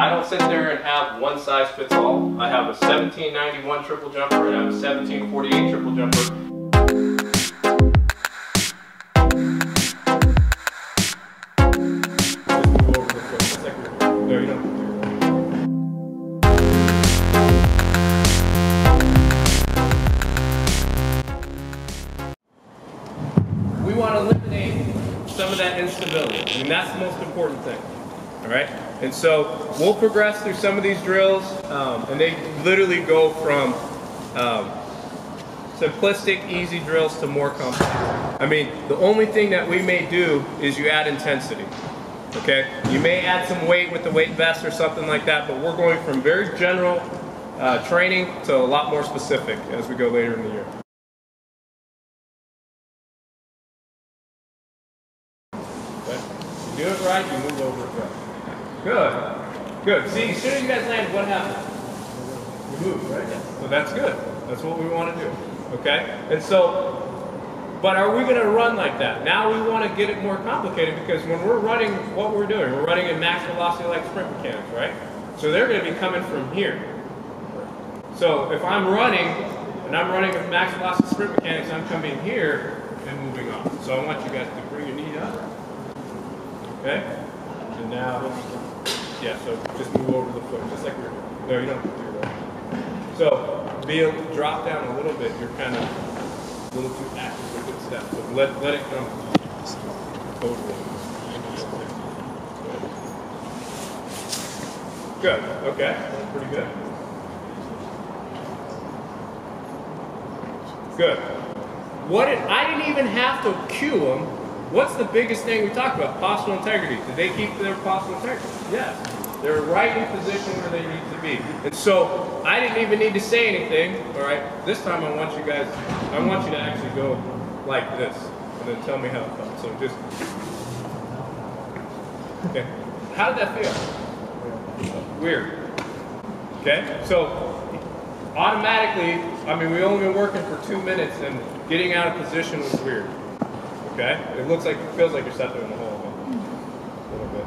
I don't sit there and have one size fits all. I have a 1791 triple jumper and I have a 1748 triple jumper. Just move over the foot, just like you're- No, you don't. we want to eliminate some of that instability. And that's the most important thing. All right? And so we'll progress through some of these drills, um, and they literally go from um, simplistic, easy drills to more complex. I mean, the only thing that we may do is you add intensity. Okay? You may add some weight with the weight vest or something like that, but we're going from very general uh, training to a lot more specific as we go later in the year. Okay. Do it right, you move over right. Good. Good. See, as soon as you guys land, what happens? You move, right? So that's good. That's what we want to do. Okay? And so, but are we going to run like that? Now we want to get it more complicated because when we're running what we're doing, we're running in max velocity like sprint mechanics, right? So they're going to be coming from here. So if I'm running, and I'm running with max velocity sprint mechanics, I'm coming here and moving off. So I want you guys to bring your knee up. Okay? And now, yeah, so just move over the foot, just like you're, no, you don't have to do that. So be a, drop down a little bit, you're kind of a little too active with good step. So let, let it come. Totally. Good, okay, pretty good. Good. What did, I didn't even have to cue them. What's the biggest thing we talked about? Postural integrity. Did they keep their postural integrity? Yes. They're right in position where they need to be. And so I didn't even need to say anything. All right. This time I want you guys, I want you to actually go like this, and then tell me how it felt. So just. Okay. How did that feel? Weird. Okay. So automatically, I mean, we only been working for two minutes, and getting out of position was weird. Okay? It looks like, it feels like you're sat there in the hole a little bit.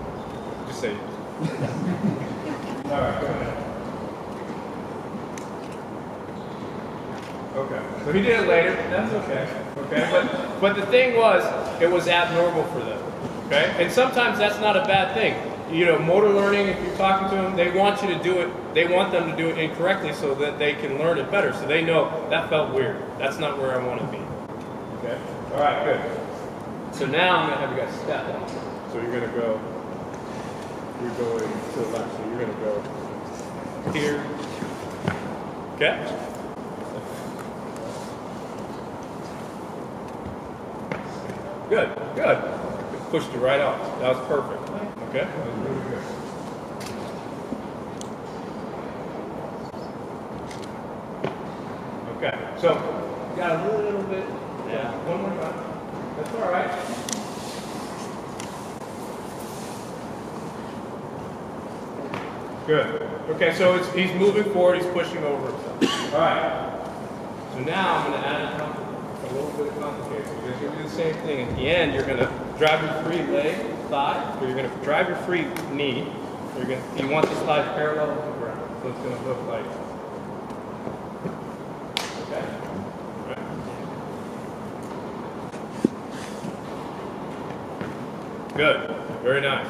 Just say it. All right. Okay. So he did it later. That's okay. Okay. But but the thing was, it was abnormal for them. Okay. And sometimes that's not a bad thing. You know, motor learning. If you're talking to them, they want you to do it. They want them to do it incorrectly so that they can learn it better. So they know that felt weird. That's not where I want to be. Okay. All right. Good. So now I'm gonna have you guys step. So you're gonna go. You're going to the left. So you're gonna go here. Okay. Good, good. Pushed it right out. That was perfect. Okay? That was really good. Okay, so got a little bit, yeah, one more time. That's all right. Good. Okay, so it's, he's moving forward, he's pushing over himself. All right. So now I'm going to add a a little bit of complication. You're going to do the same thing. At the end, you're going to drive your free leg, thigh, or you're going to drive your free knee. You're going to, you want this thigh parallel with the ground. So it's going to look like. Okay. Good. Very nice.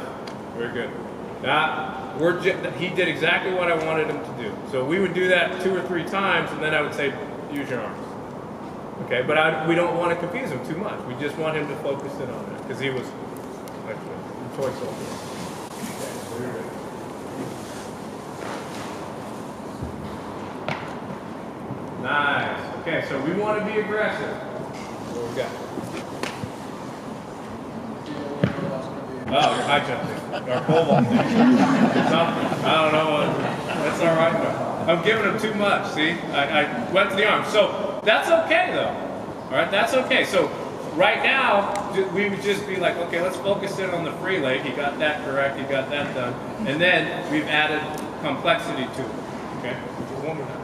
Very good. Now, we're he did exactly what I wanted him to do. So we would do that two or three times, and then I would say, use your arms. Okay, but I, we don't want to confuse him too much. We just want him to focus in on it because he was actually choice over. Okay, so you're good. Nice. Okay, so we want to be aggressive. What we got? Oh, high jumping or. I don't know. That's all right. I'm giving him too much. See, I, I went to the arm. So that's okay though. All right, that's okay. So right now we would just be like, okay, let's focus in on the free leg. He got that correct. He got that done, and then we've added complexity to it. Okay, one more time.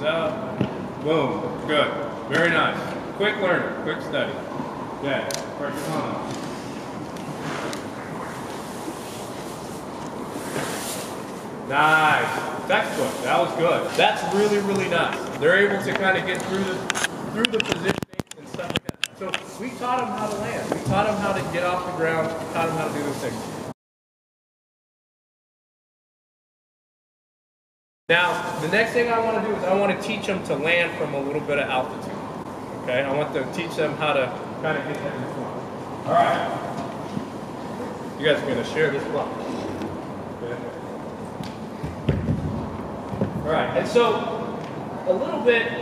So, boom, good, very nice. Quick learner, quick study. Okay, pressure on. Nice. That was good. That's really, really nice. They're able to kind of get through the through the positioning and stuff like that. So we taught them how to land. We taught them how to get off the ground. Taught them how to do those things. Now, the next thing I want to do is I want to teach them to land from a little bit of altitude. Okay, I want to teach them how to kind of get that in front. All right. You guys are going to share this block. All right, and so a little bit,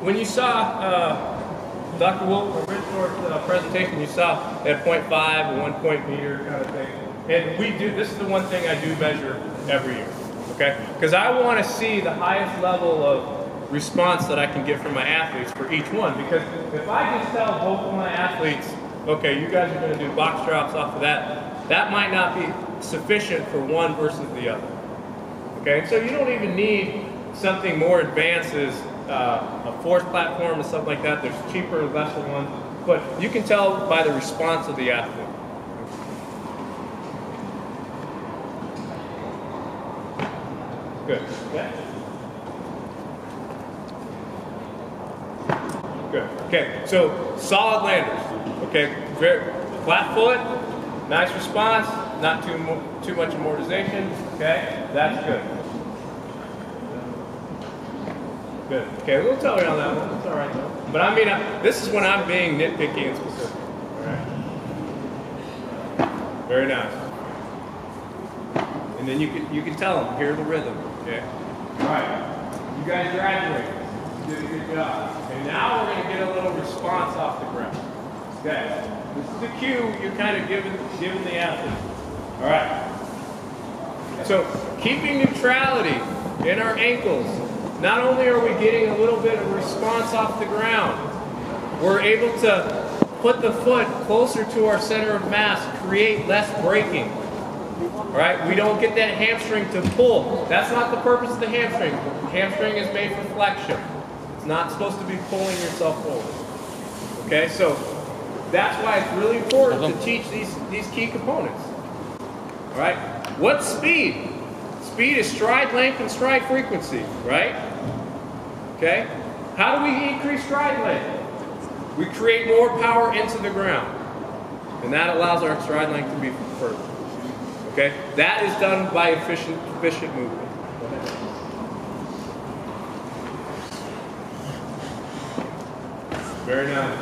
when you saw uh, Dr. Wolf or Richard's uh, presentation, you saw at 0.5 or 1 point meter kind of thing. And we do, this is the one thing I do measure every year, okay? Because I want to see the highest level of response that I can get from my athletes for each one. Because if I just tell both of my athletes, okay, you guys are going to do box drops off of that, that might not be sufficient for one versus the other. Okay, so you don't even need something more advanced as uh, a force platform and stuff like that. There's cheaper, lesser ones, but you can tell by the response of the athlete. Good. Okay. Okay. So solid landers. Okay. Very flat foot. Nice response. Not too too much amortization. Okay. That's good. Good. Okay. A little taller on that one. That's all right though. But I mean, I, this is when I'm being nitpicky and specific. All right. Very nice. And then you can you can tell them, hear the rhythm. Okay. All right. You guys graduated. Did a good job. And now we're going to get a little response off the ground. Okay. This is the cue you're kind of giving giving the athlete. All right. So keeping neutrality in our ankles. Not only are we getting a little bit of response off the ground, we're able to put the foot closer to our center of mass, create less braking. All right, we don't get that hamstring to pull. That's not the purpose of the hamstring. The hamstring is made for flexion. Not supposed to be pulling yourself forward. Okay, so that's why it's really important to uh-huh. teach these, these key components. All right, what's speed? Speed is stride length and stride frequency, right? Okay, how do we increase stride length? We create more power into the ground, and that allows our stride length to be further. Okay? That is done by efficient, efficient movement. Very nice.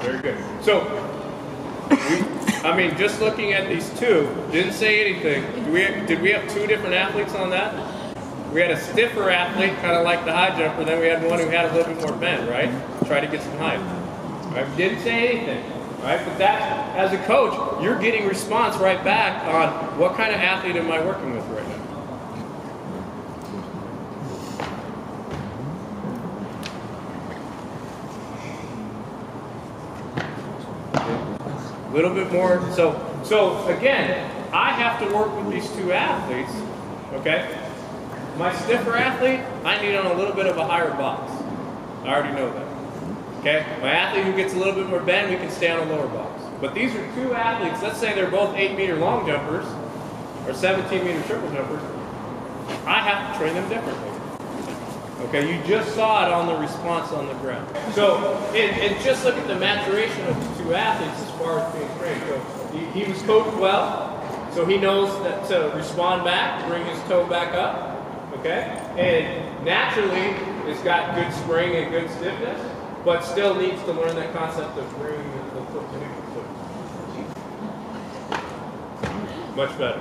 Very good. So, we, I mean, just looking at these two, didn't say anything. Did we, did we have two different athletes on that? We had a stiffer athlete, kind of like the high jumper, then we had one who had a little bit more bend, right? Try to get some height. Right? Didn't say anything. Right? But that, as a coach, you're getting response right back on what kind of athlete am I working with right now. A little bit more. So, so again, I have to work with these two athletes. Okay. My stiffer athlete, I need on a little bit of a higher box. I already know that. Okay? My athlete who gets a little bit more bend, we can stay on a lower box. But these are two athletes, let's say they're both 8 meter long jumpers or 17 meter triple jumpers. I have to train them differently. Okay, you just saw it on the response on the ground. So, and, and just look at the maturation of the two athletes as far as being trained. So, he, he was coached well, so he knows that to respond back, bring his toe back up. Okay, and naturally, it's got good spring and good stiffness but still needs to learn that concept of bringing the, foot to neutral foot. Much better.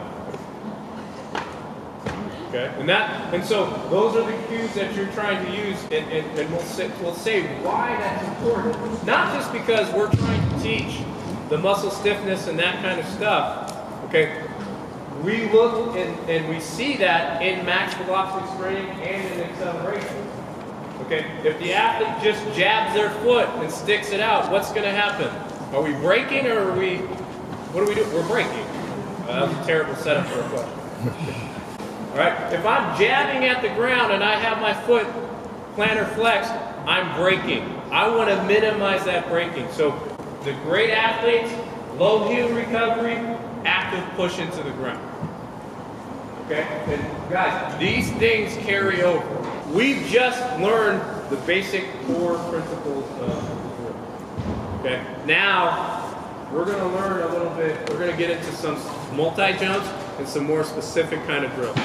Okay, and that, and so those are the cues that you're trying to use, and, and, and we'll say, we'll say why that's important. Not just because we're trying to teach the muscle stiffness and that kind of stuff. Okay, we look and, and we see that in max velocity spring and in acceleration. Okay, if the athlete just jabs their foot and sticks it out, what's going to happen? Are we braking or are we, what do we do? We're braking. Uh, that was a terrible setup for a question. Right, if I'm jabbing at the ground and I have my foot plantar flexed, I'm braking. I want to minimize that braking. So the great athletes, low heel recovery, active push into the ground. Okay? And guys, these things carry over. We've just learned the basic core principles of the drill. Okay? Now, we're gonna learn a little bit, we're gonna get into some multi-jumps and some more specific kind of drills.